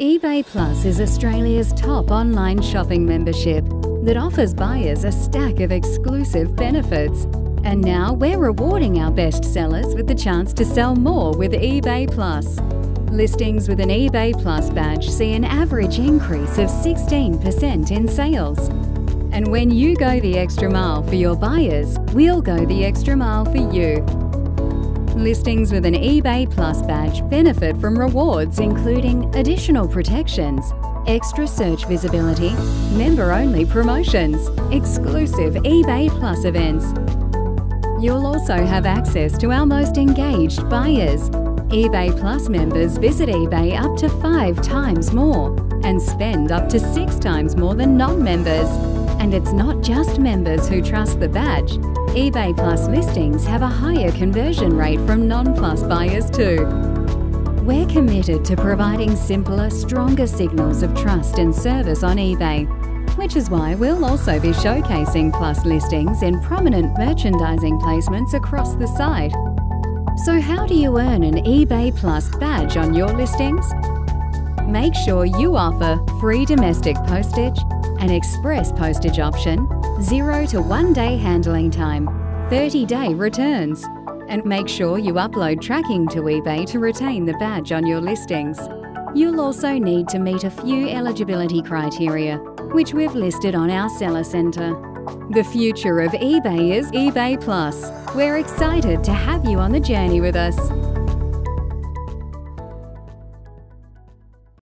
eBay Plus is Australia's top online shopping membership that offers buyers a stack of exclusive benefits. And now we're rewarding our best sellers with the chance to sell more with eBay Plus. Listings with an eBay Plus badge see an average increase of 16% in sales. And when you go the extra mile for your buyers, we'll go the extra mile for you. Listings with an eBay Plus badge benefit from rewards including additional protections, extra search visibility, member only promotions, exclusive eBay Plus events. You'll also have access to our most engaged buyers. eBay Plus members visit eBay up to five times more and spend up to six times more than non members. And it's not just members who trust the badge eBay Plus listings have a higher conversion rate from non Plus buyers too. We're committed to providing simpler, stronger signals of trust and service on eBay, which is why we'll also be showcasing Plus listings in prominent merchandising placements across the site. So, how do you earn an eBay Plus badge on your listings? Make sure you offer free domestic postage, an express postage option, 0 to 1 day handling time, 30 day returns, and make sure you upload tracking to eBay to retain the badge on your listings. You'll also need to meet a few eligibility criteria, which we've listed on our Seller Centre. The future of eBay is eBay Plus. We're excited to have you on the journey with us.